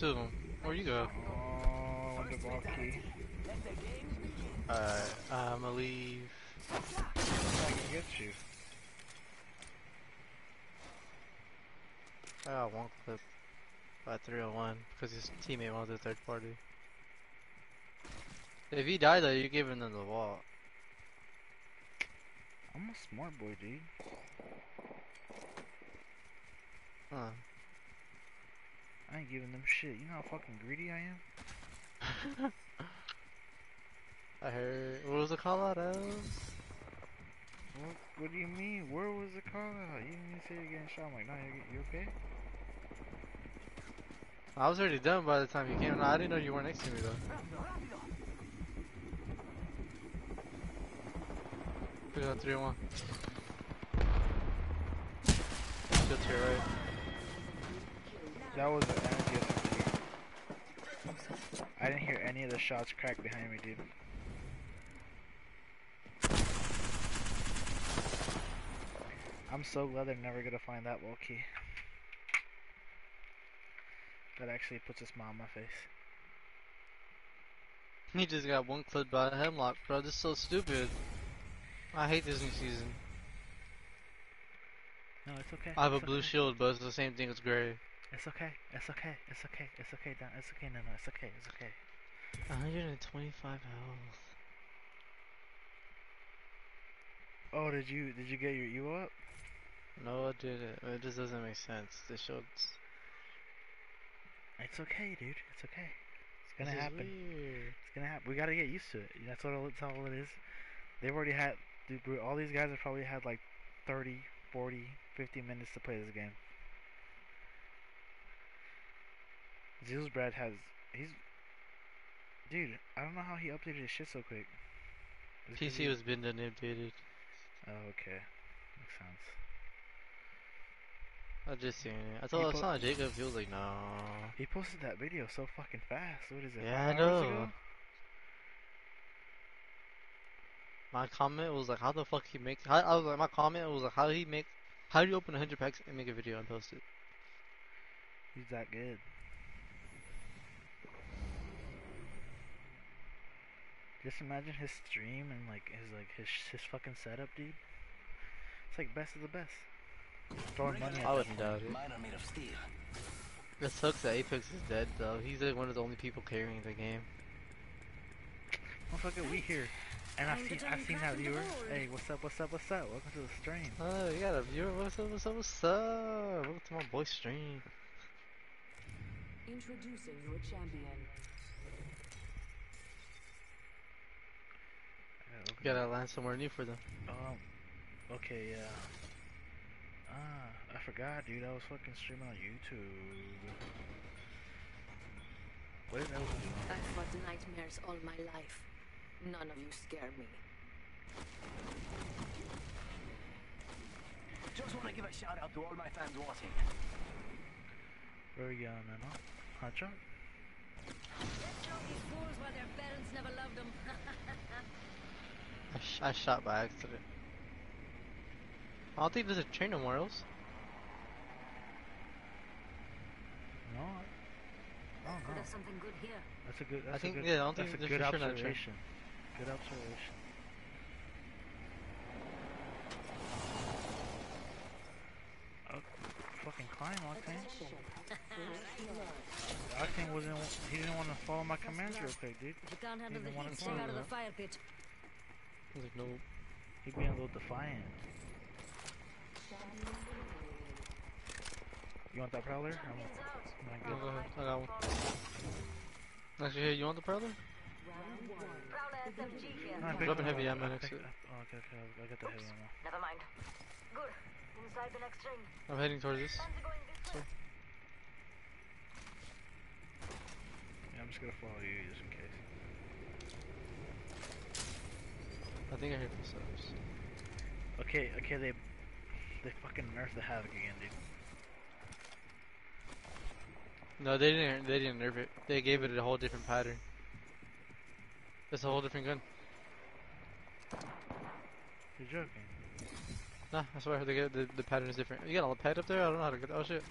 good? No, there was two of them. Where you go? Oh, the vault key. Alright, I'm gonna leave. I can get you. Oh, I got one clip by 301 because his teammate wanted the third party. If he died though, you're giving them the wall. I'm a smart boy, dude. Huh. I ain't giving them shit. You know how fucking greedy I am? I heard. What was the call out uh, of? What, what do you mean? Where was the call out? You didn't even say you're getting shot. I'm like, nah, you, you okay? I was already done by the time you came. No, I didn't know you weren't next to me though. Put it on 3 1. Just to your right. That was an energy. I didn't hear any of the shots crack behind me, dude. I'm so glad they're never gonna find that vault key. That actually puts a smile on my face. He just got one clip by a hemlock, bro. This is so stupid. I hate this new season. No, it's okay. I have a blue okay. shield, but it's the same thing as gray. It's okay. It's okay. It's okay. It's okay. Don. It's okay. No, no. It's okay. It's okay. 125 health. Oh, did you did you get your Evo up? No, I didn't. It just doesn't make sense. This shield. It's okay, dude. It's okay. It's gonna this is happen. It's gonna happen. We gotta get used to it. That's what that's all it is. They've already had, dude, all these guys have probably had like 30, 40, 50 minutes to play this game. Zeus Brad has, he's, dude, I don't know how he updated his shit so quick. Is PC he- was been done updated. Oh, okay. Makes sense. I just seen it. I thought I saw Jacob. He was like, no. He posted that video so fucking fast. What is it? Yeah, I know. My comment was like, how the fuck he make? How, I was like, my comment was like, how do he make? How do you open 100 packs and make a video and post it? He's that good. Just imagine his stream and like his like his his fucking setup, dude. It's like best of the best. Throwing money at I wouldn't doubt it. Mine are made of steel. It sucks that Apex is dead though. He's like one of the only people carrying the game. Motherfucker, we here. And I've seen I've seen that viewer. Hey, what's up? What's up? What's up? Welcome to the stream. Oh, you got a viewer. What's up? What's up? What's up? Welcome to my boy stream. Introducing your champion. Yeah, You gotta land somewhere new for them. Um. Okay. Yeah. Ah, I forgot, dude. I was fucking streaming on YouTube. What did I was doing? I've fought nightmares all my life. None of you scare me. Just want to give a shout out to all my fans watching. Where are you on now? Hot shot? Let's show these fools why their parents never loved them. I, sh I shot by accident. I don't think there's a train nowhere else. No. I don't Could have something good here. That's a good. That's think- a good, yeah, I don't that's think a good for sure not a train. observation. Good observation. Oh, fucking climb, Octane. Octane wasn't. He didn't want to follow my commands real quick, dude. If you can't handle the Even wanna heat, stay climb, out of the fire pit. I was like, nope. He being a little defiant. You want that prowler? I'm, I'm No, good. go ahead. I got one. Actually, hey, you want the prowler? No, I I'm picked dropping heavy ammo I next to it. Oh, okay, okay. I got the heavy ammo. Never mind. Good. Inside the next ring. I'm heading towards this. Fans are going this way. Yeah, I'm just gonna follow you just in case. I think I hear footsteps. Okay, okay, they they fucking nerfed the havoc again, dude. No, they didn't. They didn't nerf it. They gave it a whole different pattern. It's a whole different gun. You're joking. Nah, I swear get the, the pattern is different. You got a pad up there? I don't know how to get. Oh shit!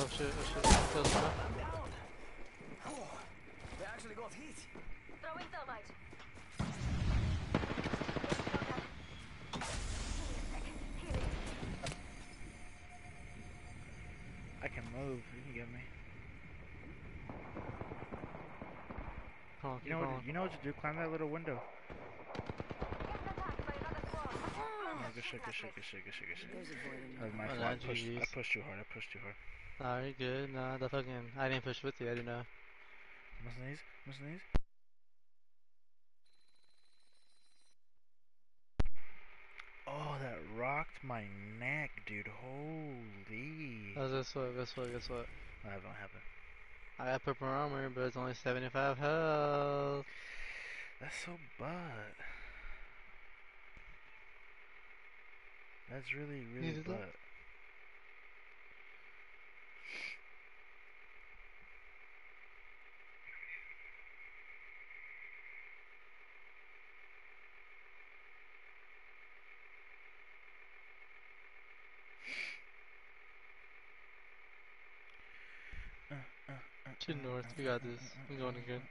Oh, shit, oh shit. Close enough. I'm down. Oh, they actually got hit. Throwing thermite. I can move. You can get me. Come on, You know going. what? You know what to do? Climb that little window. Getting attacked by another squad. Oh, good shit, good shit, good shit, good shit, good shit. There's a void in That was my Oh, fault. I pushed, I pushed too hard. I pushed too hard. You're good. Nah, the fucking. I didn't push with you, I didn't know. Must sneeze. Must sneeze. Oh, that rocked my neck, dude. Holy. Oh, guess what, guess what, guess what? That won't happen. I got purple armor, but it's only 75 health. That's so butt. That's really, really Needed that? butt. To north, we got this. We going again.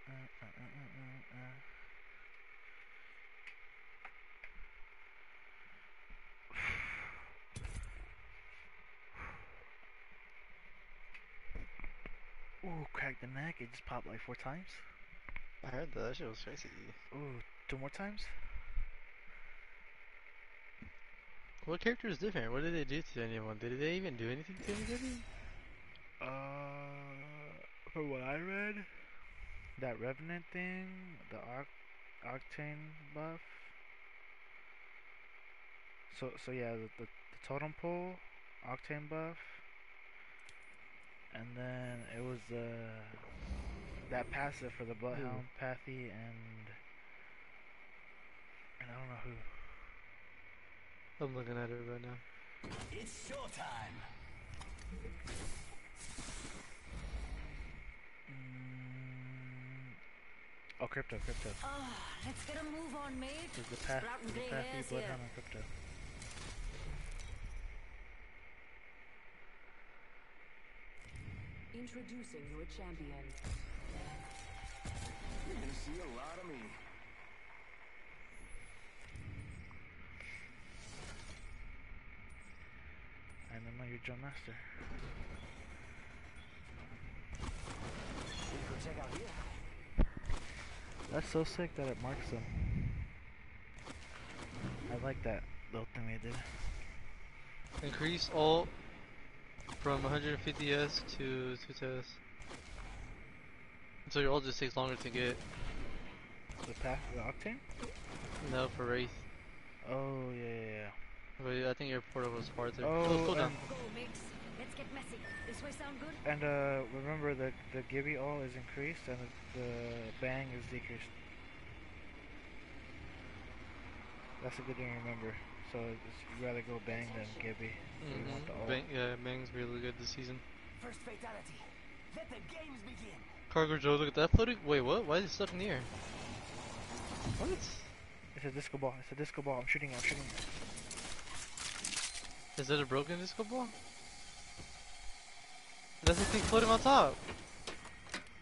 Ooh, cracked the neck. It just popped like four times. I heard that. That shit was crazy. Ooh, two more times? What character is different? What did they do to anyone? Did they even do anything to anybody? Uh, from what I read, that Revenant thing, the oct- Octane buff. So, so yeah, the, the, the totem pole, Octane buff, and then it was uh, that passive for the Bloodhound, Pathy, and and I don't know who. I'm looking at it right now. It's showtime. Oh, crypto, crypto. Ah, let's get a move on, mate. There's the path, Sprouting the grey Pathy, hairs. Bloodhound, and crypto. Introducing your champion. You're gonna see a lot of me. And then now you're Jumpmaster. You could check out here. That's so sick that it marks them. I like that little thing they did. Increase ult from 150s to 2s. So your ult just takes longer to get. The path, the Octane? No, for Wraith. Oh, yeah, yeah, yeah. But I think your portal was farther. Oh, cool down. And, Go, mates. Let's get messy. This way sound good? and uh, remember the the Gibby all is increased and the, the Bang is decreased. That's a good thing to remember. So it's, you'd rather go Bang than Gibby. if you want the Mhm. Bang, yeah, Bang's really good this season. First fatality. Let the games begin. Cargo Joe, look at that floating. Wait, what? Why is it stuck in the air? What? It's a disco ball. It's a disco ball. I'm shooting it. I'm shooting it. Is that a broken disco ball? That's the thing floating on top.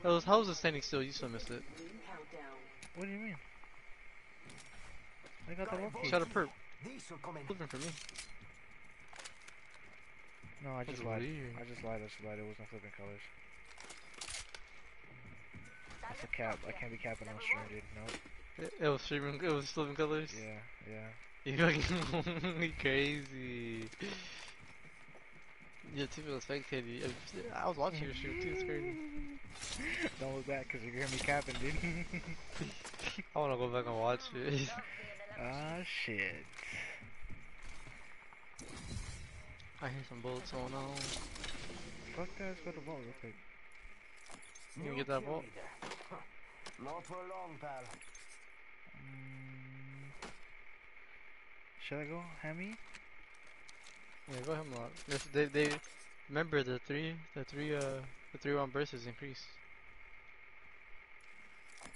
That was, how was it standing still? You still missed it. What do you mean? I got the Got it, Loki. Shot a perp. These will come in. Flipping for me. No, I just That's lied. weird. I just lied. I just lied. It wasn't flipping colors. That's a cap. I can't be capping on stream, dude. Nope. It, it was streaming. It was flipping colors. Yeah, yeah. You fucking crazy. Yeah, two people spectated. you. I was watching your stream too. It's crazy. Don't look back, cause you're gonna be capping, dude. I wanna go back and watch it. Ah, shit. I hear some bullets going on. Fuck that. Let's go to vault real quick. You New get that kill vault? leader. Huh. Not for long, pal. Mm, should I go, Hemi? Yeah, go Hemlock. Yes, they they remember the three the three uh the three round burst is increased.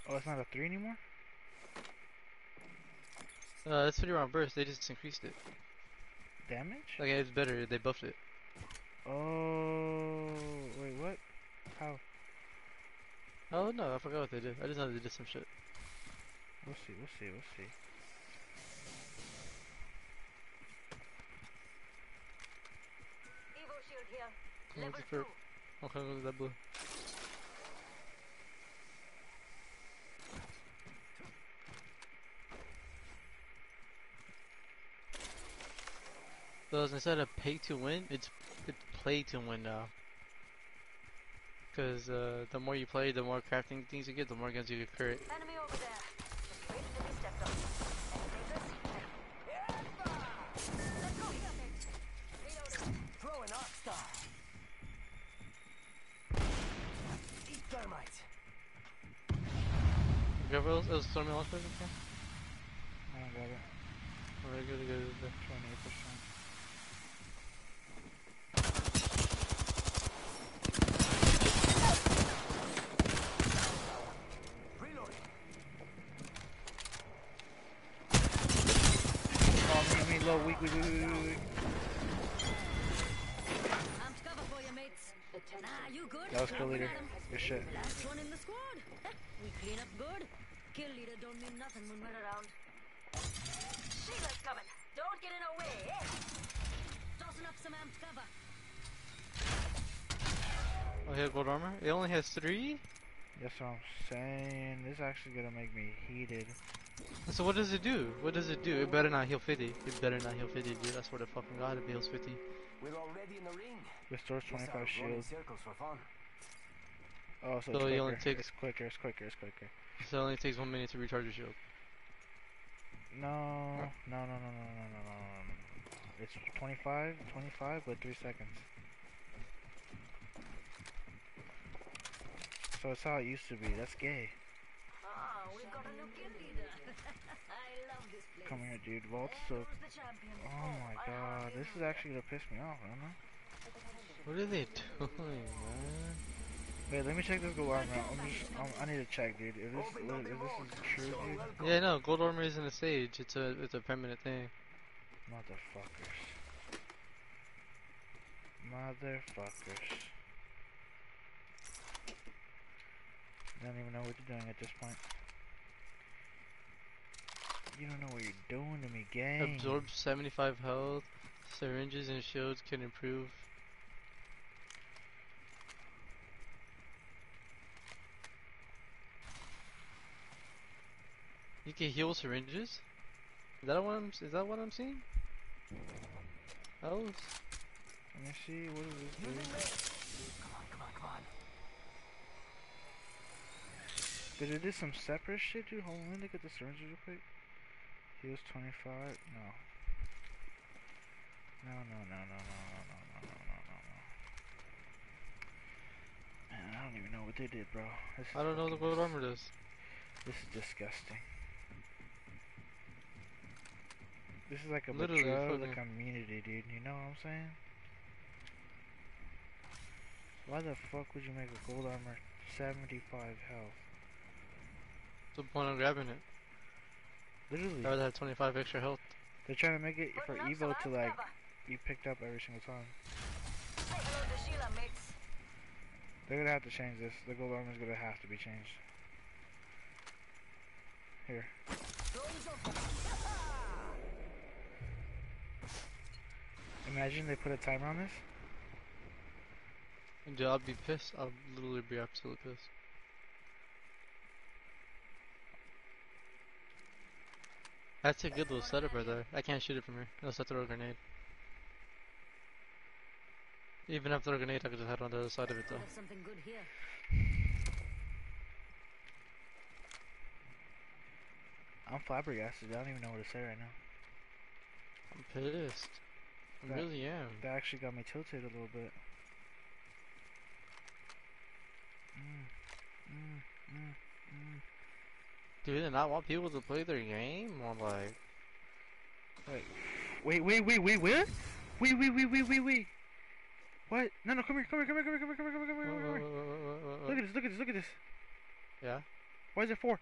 Oh, it's not a three anymore. Uh, it's three round burst. They just increased it. Damage? Like it's better. They buffed it. Oh, wait, what? How? Oh no, I forgot what they did. I just know they did some shit. We'll see. We'll see. We'll see. Evo shield here. Come on, Level just for- two. Okay, go to that blue. So instead of pay to win, it's it's play to win now. Cause uh, the more you play, the more crafting things you get, the more guns you get current. Enemy over there. Just wait until he stepped up. Any takers? Let's go here, mate. Reloading. Throwing arc star. Eat thermite. Whoever else, else storming launch pad, okay? I don't got it. Alright, good, good, good. Twenty-eight percent. Reloading. Oh, me, me, low, weak, weak, weak, weak, weak, weak. I'm cover for you, mates. Attention. Nah, you good? That was kill leader. Good shit. Last one in the squad. we clean up good. Kill leader don't mean nothing when we're around. Sheila's coming. Don't get in her way, eh? Tossing up some amped cover. Oh, he had gold armor? It only has three? That's what I'm saying. This is actually gonna make me heated. So what does it do? What does it do? It better not heal 50. It better not heal 50, dude. I swear to fucking god, it heals 50. We're already in the ring. Restores Guess 25 I'll run in shield. circles for fun. Oh, so, So it's he only quicker. takes- It's quicker. It's quicker. It's quicker. So it only takes one minute to recharge your shield. No, no, no, no, no, no, no, no, no, no. It's 25, 25, but three seconds. So it's how it used to be. That's gay. Ah, we've got a new kill leader. I love this place. Come here, dude. Vault There so. goes the champion. Oh my god, this is actually gonna piss me off, I don't know. What are they doing, man? Wait, let me check this gold armor out. I'm just, I'm, I need to check, dude. If this, if this is true, dude. Yeah, no, gold armor isn't a stage. It's a it's a permanent thing. Motherfuckers. Motherfuckers. Don't even know what you're doing at this point. You don't know what you're doing to me, gang. Absorb 75 health. Syringes and shields can improve. You can heal syringes. Is that what I'm? Is that what I'm seeing? Oh, Let me see, what is this do? Come on, come on, come on. Did it do some separate shit, dude? Hold on, let me look at the syringes real quick. Heals 25. No. No, no, no, no, no, no, no, no, no, no, no, no. Man, I don't even know what they did, bro. This I don't know what the fucking gold armor does. This is disgusting. This is like a Literally betrayal of the community, dude. You know what I'm saying? Why the fuck would you make a gold armor 75 health? What's the point of grabbing it? Literally, I'd rather have 25 extra health. they're trying to make it for Putting Evo to like be picked up every single time. Say hello to Sheila, mates. They're gonna have to change this. The gold armor is gonna have to be changed. Here. Throwing some Imagine they put a timer on this. Dude, I'll be pissed. I'll literally be absolutely pissed. That's a good little setup right there. I can't shoot it from here unless I throw a grenade. Even if I throw a grenade, I could just head on the other side of it though. Something good here. I'm flabbergasted. I don't even know what to say right now. I'm pissed. I That- really am. That actually got me tilted a little bit. Mm, mm, mm, mm. Do they not want people to play their game? Or like, Wait, wait, wait, wait, wait, where? Wait, wait, wait, wait, wait, wait. What? No, no, come here, come here, come here, come here, come here, come here, come here, come here, come here. Look at this, look at this, look at this. Yeah? Why is it four?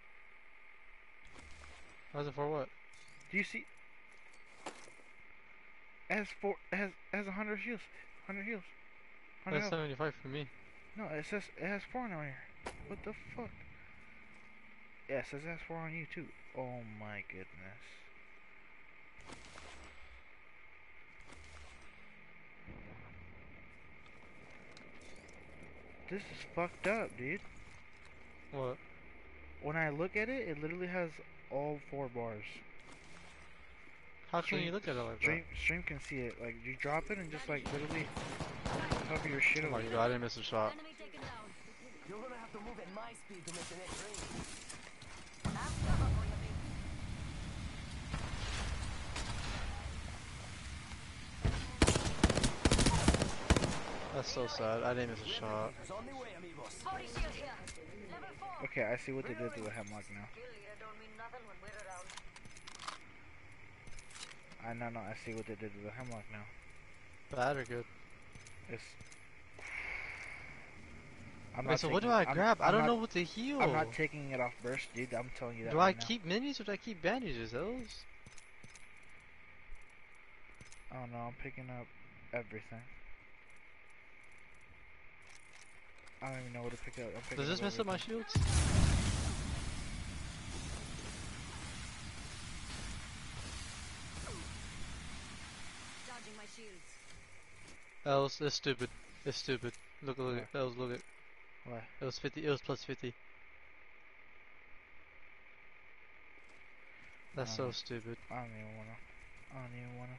How's it for what? Do you see? Has four. Has has a hundred heals. Hundred heals. Hundred That's health. 75 for me. No, it says it has four on here. What the fuck? Yeah, it says it has four on you too. Oh my goodness. This is fucked up, dude. What? When I look at it, it literally has all four bars. How can you look at it like Stream, stream can see it. Like you drop it and just like literally cover your shit that? Oh over. my it. god, I didn't miss a shot. Enemy taken down. You're gonna have to move at my speed to make the next ring. Have cover for you, mate. That's so sad. I didn't miss a shot. It's on the way, amigos. Body shield here. Level 4. Okay, I see what they did to the hemlock now. Kill leader don't mean nothing when we're around. I know, no, I see what they did to the hemlock now. Bad or good? It's. I'm Wait, so what do I I'm- grab? I I'm don't not- know what to heal. I'm not taking it off burst, dude. I'm telling you that. do I now. keep minis or do I keep bandages? Those? Oh no, I'm picking up everything. I don't even know what to pick up. I'm Does this mess up my shields? Charging my shields. That was that's stupid. It's stupid. Look, look, at that was look at. What? It was fifty. It was plus fifty. That's so stupid. I don't even wanna. I don't even wanna.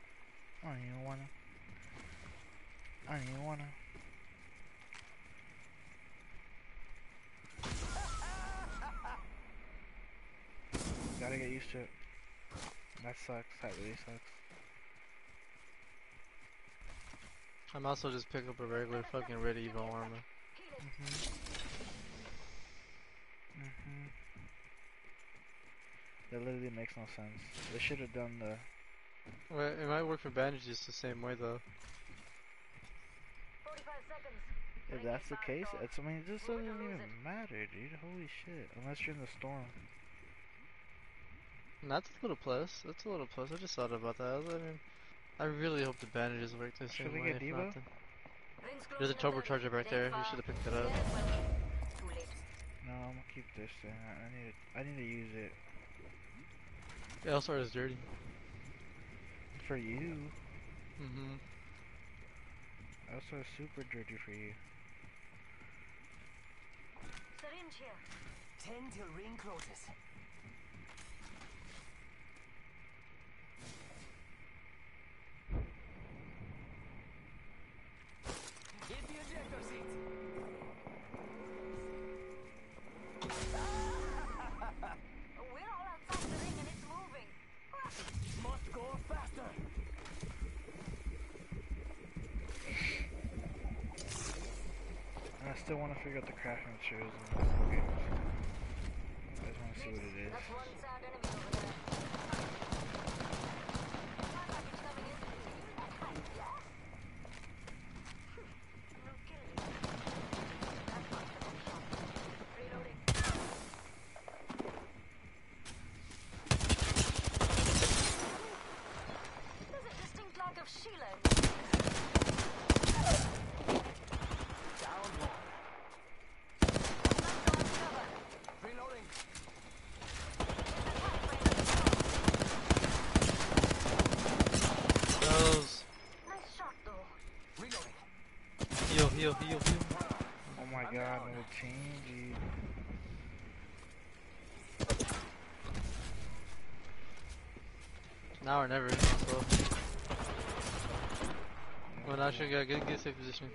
I don't even wanna. I don't even wanna. Gotta get used to it. That sucks. That really sucks. I'm also just pick up a regular fucking red evo armor. Mhm. Mhm. That literally makes no sense. They should have done the. Well, it might work for bandages the same way though. If that's the case, on. it's. I mean, this it or doesn't even it. matter, dude. Holy shit! Unless you're in the storm. And that's a little plus. That's a little plus. I just thought about that. I mean, I really hope the bandages work the Should same we way. get if Devo? not, then- Rings There's a closing turbocharger in. right there. You should have picked it up. Too late. No, I'm gonna keep this thing. I I need. To, I need to use it Elsewhere is dirty. for you. Mm-hmm. Also, super dirty for you. Syringe here. Ten till ring closes. Hit the ejector seat. We're all outside the ring and it's moving. Must go faster. And I still want to figure out the crafting materials in this game. I just want to see what it is. That's one sad enemy over there. Care package coming in. Yes. No killing. That must have been shot. Reloading. There's a distinct lack of Sheila in this. Down one. Time to uncover. Reloading. Those. Nice shot though. Reloading. Heal, heal, heal, heal. Oh my god, no team, dude. Now or never. know, so. Well, now should get get safe position.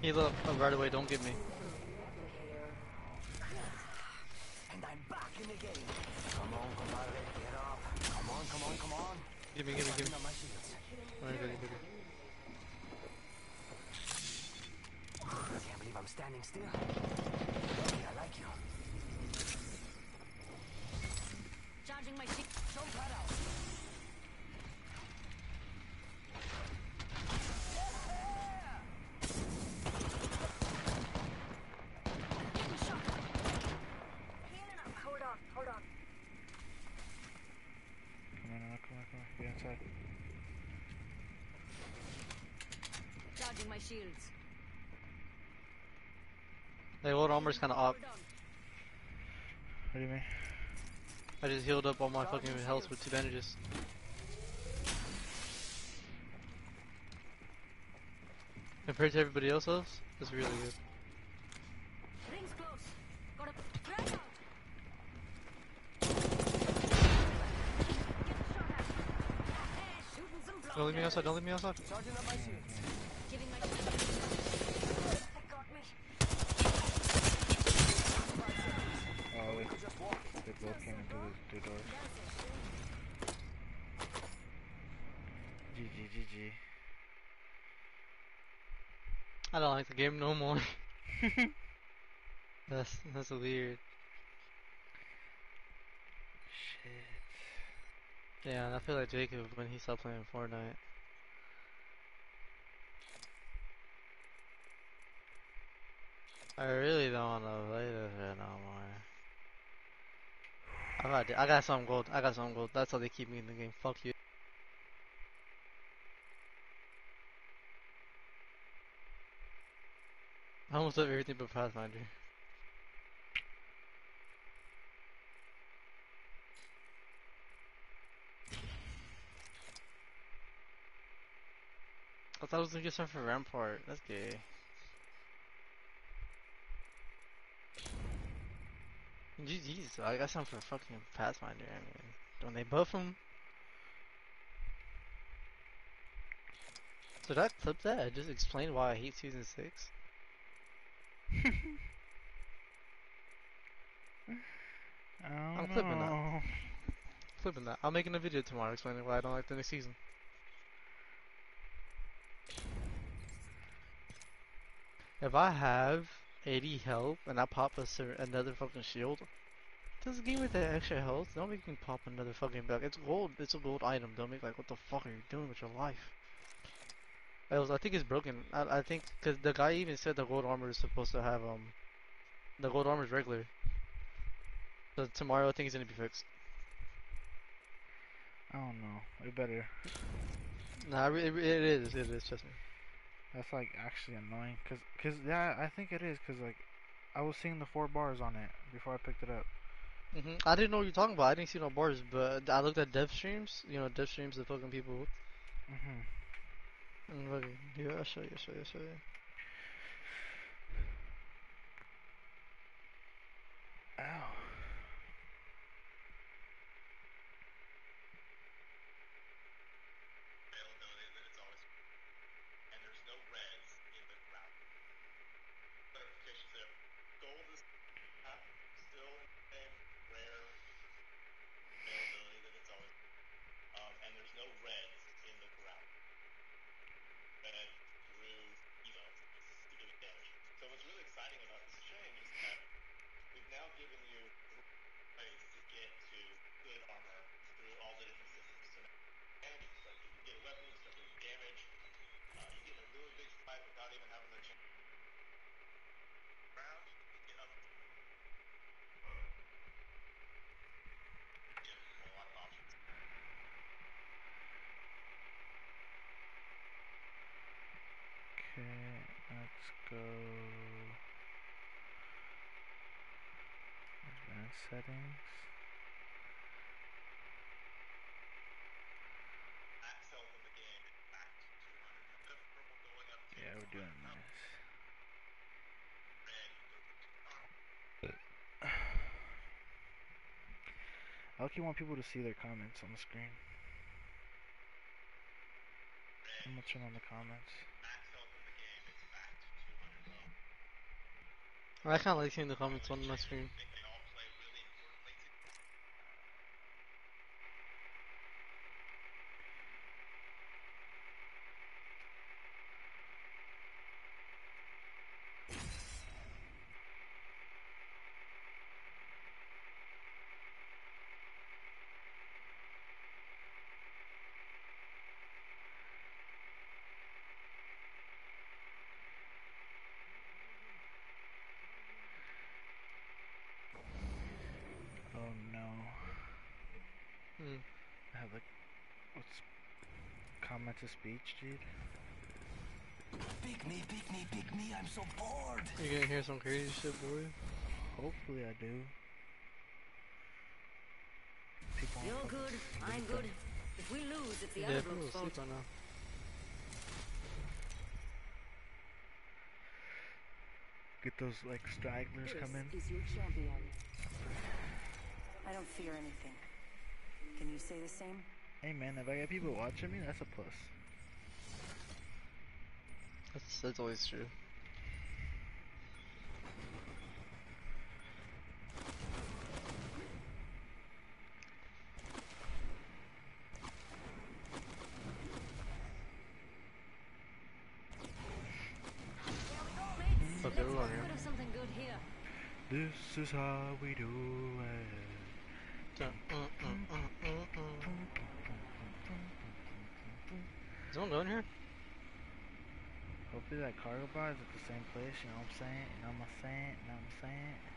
Heal up oh, right away. Don't get me. And I'm back in the game. Come on, compadre. Get up. Come on, come on, come on. Give me, give me, give me. Button up my shields. Alright, good, good, good. Can't believe I'm standing still. I like you. Charging my. Jump right out. Healing up. Hold on, hold on. Come on, get inside. Charging my shields. Like, old armor's kind of up. What do you mean? I just healed up all my fucking health with two bandages. Compared to everybody else's, that's really good. Rings close. Got a frag out. Get shot at. Shooting some Don't leave me outside, don't leave me outside. Charging up my shield. Giving my shield. They got me. Oh, they, We just walked. they both came into the, the doors. GG, GG. I don't like the game no more. that's that's weird. Shit. Yeah, I feel like Jacob when he stopped playing Fortnite. I really don't want to play this shit no more. I got I got some gold. I got some gold. That's how they keep me in the game. Fuck you. I almost have everything but Pathfinder. I thought I was gonna get something for Rampart. That's gay. Jesus, I got something for fucking Pathfinder. I mean, when they buff him. So did I clip that? I just explained why I hate season 6? I'm know. clipping that. Clipping that. I'm making a video tomorrow explaining why I don't like the next season. If I have 80 health and I pop a another fucking shield, does the game with that extra health, not make me pop another fucking bug. It's gold. It's a gold item. Don't be like, what the fuck are you doing with your life? I was, I think it's broken. I, I think because the guy even said the gold armor is supposed to have um, the gold armor is regular. So tomorrow I think it's gonna be fixed. I don't know. It better. Nah, it, it it is. It is. Trust me. That's like actually annoying. Cause, cause yeah, I think it is. Cause like, I was seeing the four bars on it before I picked it up. hmm I didn't know what you're talking about. I didn't see no bars, but I looked at dev streams. You know, dev streams the fucking people. Mhm. And show you, I'll show you. Ow. availability that it's always and there's no reds in the ground. Clarification there. Gold is uh, still in the same rare availability that it's always um, and there's no reds in the ground. Red through Evo to give it damage. So what's really exciting about this change is that we've now given you ways to get to good armor through all the different systems. So and you start you get a weapon, you start doing damage. Uh, you get in a really big fight without even having to change round. You get up. Give a lot of options. Okay, let's go. Advanced settings. Max health in the game is back to 200. Instead of purple going up to Yeah, we're doing this. red, you I actually want people to see their comments on the screen. I'm gonna turn on the comments. max health in the game is back to 200 low. I kind of like seeing the comments on my screen. Comment to speech, dude. Pick me, pick me, pick me. I'm so bored. You gonna hear some crazy shit, boy? Hopefully I do. People You're good, I'm sleeping. good. If we lose, it's the Yeah, other people bloke's fault. sleep right now. Get those like stragglers This come in. is your champion. I don't fear anything. Can you say the same? Hey man, if I got people watching me, that's a plus. That's, that's always true. Let's Okay, we're on here. rid of something good here. This is how we do it. Dun, uh, uh, uh. Is someone going here? Hopefully that cargo bot is at the same place, you know what I'm saying? You know what I'm saying? You know what I'm saying?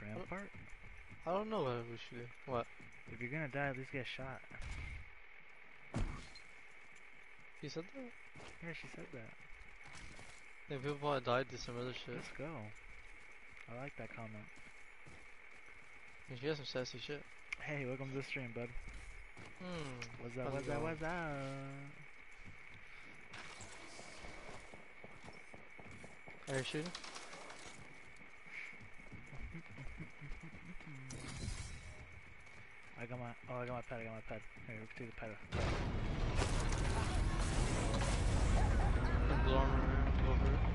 Rampart. I don't know what we should do. What? If you're gonna die, at least get shot. You said that? Yeah, she said that. Yeah, people probably died to some other shit. Let's go. I like that comment. And she has some sassy shit. Hey, welcome to the stream, bud. Hmm. What's up? What's up? What's up? Are you shooting? I got my. Oh, I got my pad. I got my pad. Here, we can take the pad. Armor over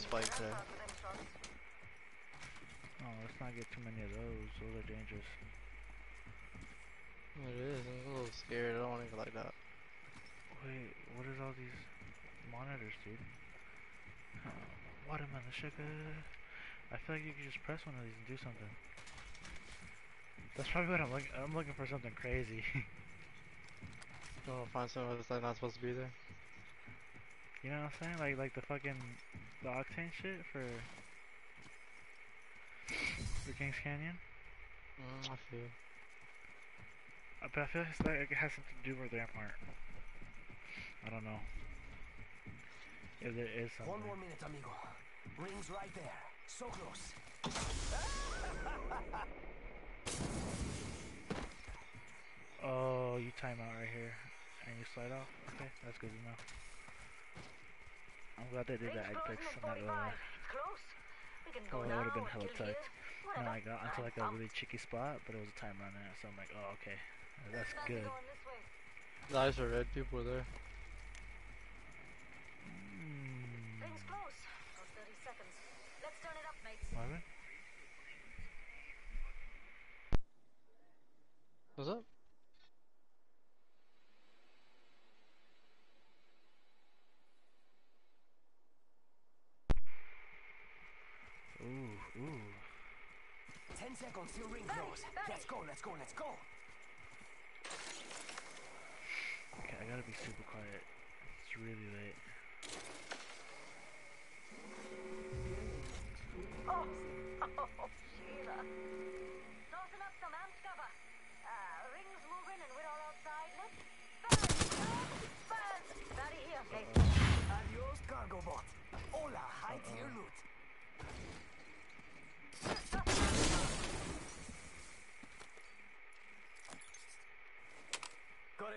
spike there. Oh, let's not get too many of those. Those are dangerous. It is. I'm a little scared. I don't want to go like that. Wait, what is all these monitors, dude? Uh, watermelon sugar. I feel like you could just press one of these and do something. That's probably what I'm looking. I'm looking for something crazy. Oh, find something that's not supposed to be there. You know what I'm saying? Like, like the fucking the octane shit for for Kings Canyon. Mm, I feel. Uh, But I feel it's like it has something to do with the Rampart. I don't know. If there is something. One more minute, amigo. Ring's right there. So close. Oh, you time out right here, and you slide off. Okay, that's good to know. I'm glad they did that egg fix on that little. It's close. We can go Oh, that would've been or hella kill tight. And Whatever. I got onto like a really cheeky spot, but it was a time on it, so I'm like, oh, okay, that's Fancy good. going this. The eyes are red. People were there. Mm. Ring's close. For 30 seconds. Let's turn it up, mates. Marvin? What's up? Ooh, ooh. Ten seconds till ring close. Let's go, let's go, let's go. Okay, I gotta be super quiet. It's really late. Oh, oh, Sheila. Tossing up some amp cover. Uh, rings moving and we're all outside. Let's burn, burn, burn. Batty here, mates. Adios, cargo bot. Hola, high tier loot. Got a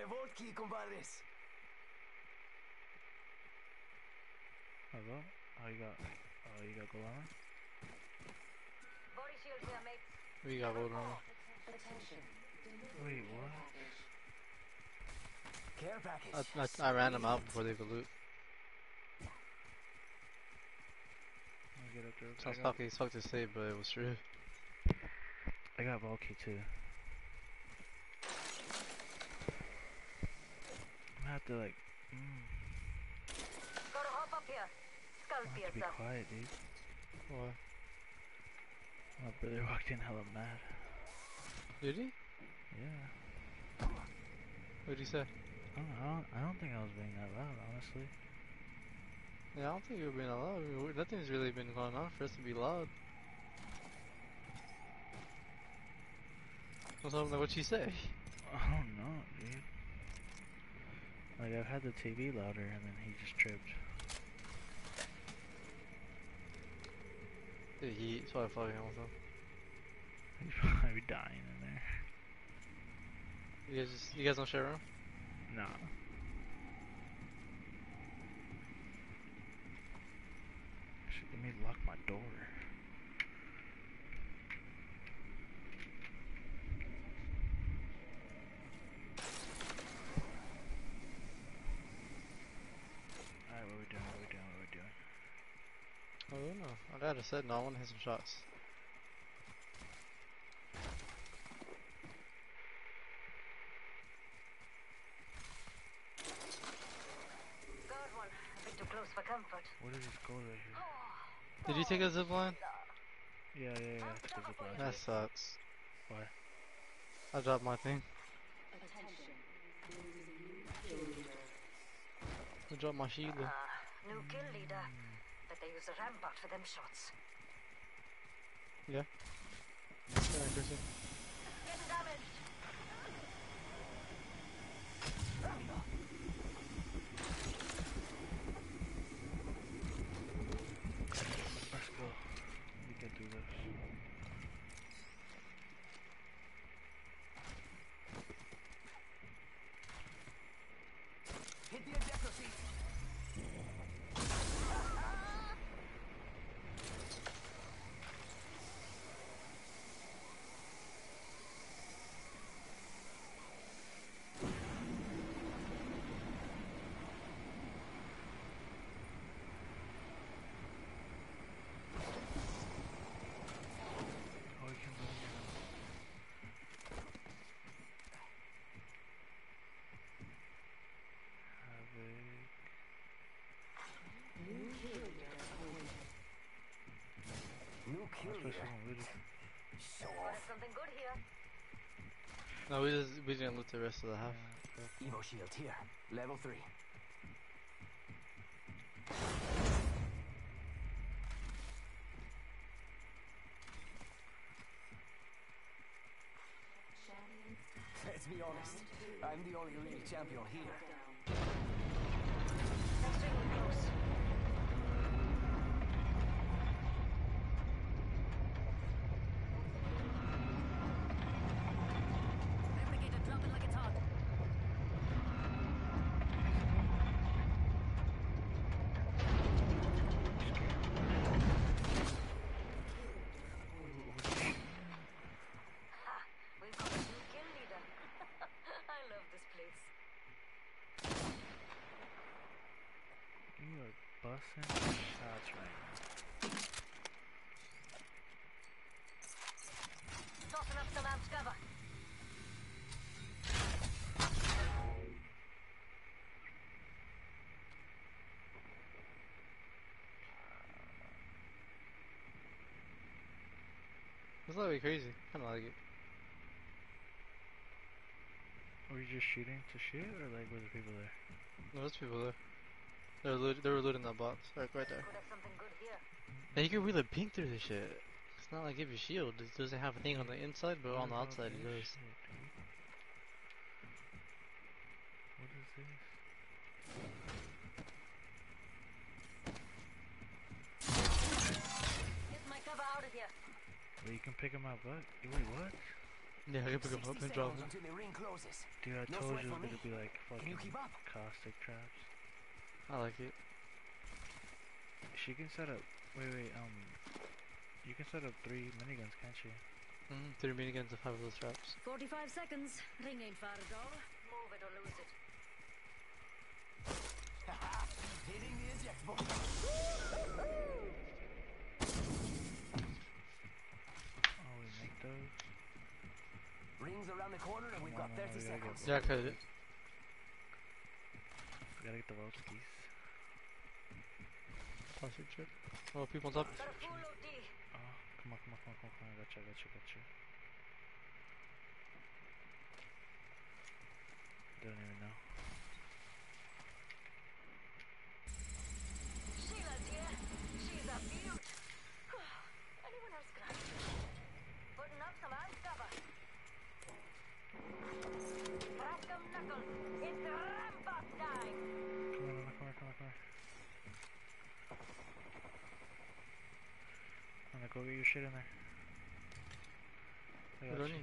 vault key, compadres. Hello? Oh, you got. You got gold? Body shield here, mate. We got gold Wait, what? Care package. I, I, I ran them out before they could loot. Let me get up there. I Sounds got, fucking fucked to say, but it was true. I got Valky too. Gonna have to like. Mm, Gotta hop up here. Skull I have to be quiet, dude. Why? My brother walked in hella mad. Did he? Yeah. What did he say? I don't, I don't, I don't think I was being that loud, honestly. Yeah, I don't think you were being loud. I mean, nothing's really been going on for us to be loud. What's up? Like, what'd she say? I don't know, dude. Like, I've had the TV louder and then he just tripped. Did he? That's why I fucking with him. He's probably dying in there. You guys just, you guys don't share a room? Nah. Shit, let me lock my door. Alright, what we doing? What we doing? What we doing? I don't know. My dad just said no, I want to hit some shots. Got one. A bit too close for comfort. What is this gold right here? Did you take a zip line? Yeah, yeah, yeah. It's a zip line. That sucks. Why? I dropped my thing. Attention. I dropped my shield. Ah, new kill leader. Bet they use the rampart for them shots. Yeah. Yeah, Chrissy. Getting damaged. Let's go. We can do this. Hit the ejector seat. Oh, we can go here. Havoc. New kill leader appointed. New I'm kill supposed leader. really. Show Got off. something good here. No, we just we didn't loot the rest of the half. Evo shield here. Level 3. Let's be honest. I'm the only real champion here. down. Extremely close. Replicator dropping like it's hot. Ha! We've got a new kill leader. I love this place. You are busting shots right now. Tossing up some amps cover. It's not really crazy. Kinda like it. Were you just shooting to shoot, or like was there people there? No, there's people there. They were, loot- they were looting that box. Right, right there. Could have something good here. Now you can really ping through this shit. It's not like if you shield, it doesn't have a thing on the inside, but on the outside it this does. You can pick them up, but wait, what? Yeah, I can pick them up 60 and drop seconds them. until the ring closes. Dude, I No told you it for was gonna be like Can you fucking keep up? caustic traps. I like it. She can set up. Wait, wait. Um, you can set up three miniguns, can't you? Mm, three miniguns and five of those traps. 45 seconds. Ring ain't far at all. Move it or lose it. Hitting the eject button. We make those. Rings around the corner and we've got Come on, 30 we gotta seconds. get- Yeah, cut it. We gotta get the Volskis. Toxic chip. Oh, people on top. Got a full OD. Oh, come on, come on, come on, come on, come on. I got you, I got you, I got you. Don't even know. Sheila's here. She's a beaut. Anyone else got Putting up some arm cover. Crack 'em knuckles. Ramp up time. Come on, come on, come on, come on. I'm gonna go get your shit in there. I got you.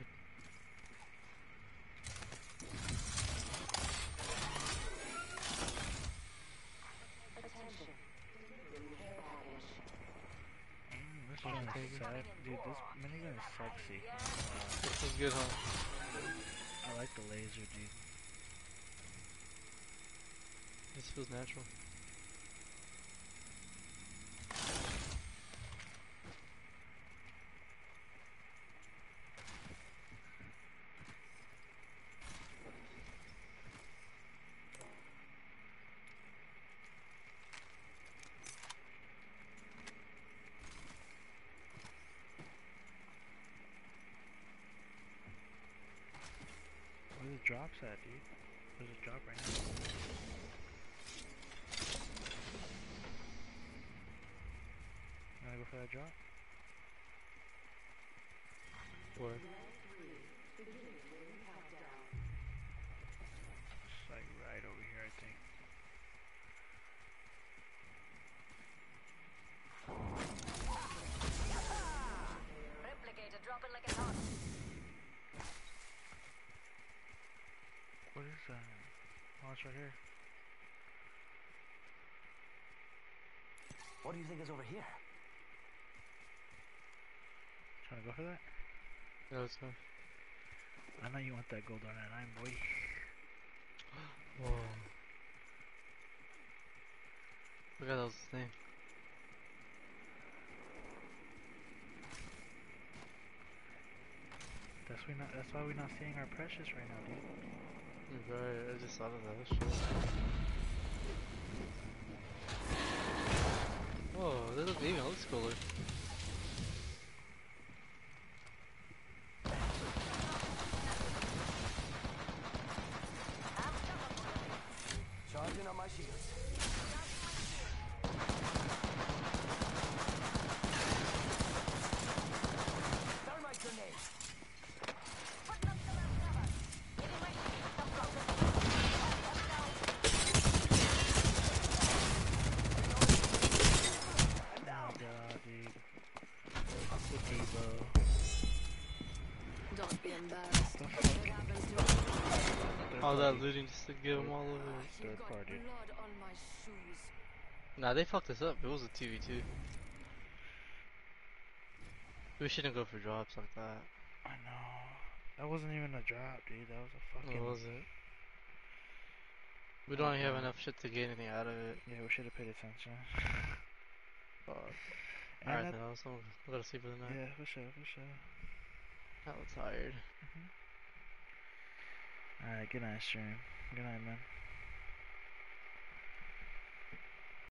Attention. Mm, this one is sad. Dude, this minigun is sexy. Uh, This is good, huh? I like the laser, dude. This feels natural. Where the drops at, dude? There's a drop right now. You wanna go for that drop? Where? It's like right over here, I think. Replicator dropping like it's hot. What is that? Oh, it's right here. What do you think is over here? To go for that? Yeah, let's go. I know you want that gold on that nine, boy. Whoa. Look at those things. That's we not. That's why we're not seeing our precious right now, dude. Right, I just thought of that shit. Whoa, this looks even looks cooler. Charging on my shields. Thermite grenade. Putting up some arm cover. Hitting my shield. Some dropping. I'm Oh down. god, dude. The Devo. Don't be embarrassed. The It fuck? happens to me. All that looting just to give them all over. Third party. my shoes. Nah, they fucked us up. It was a 2v2. We shouldn't go for drops like that. I know. That wasn't even a drop, dude. That was a fucking. What was it? We don't have enough shit to get anything out of it. Yeah, we should have paid attention. Fuck. Alright, that- then I'll I'm gonna sleep for the night. Yeah, for sure, for sure. I'm tired. Mm-hmm. Alright, good night, stream. Good night, man.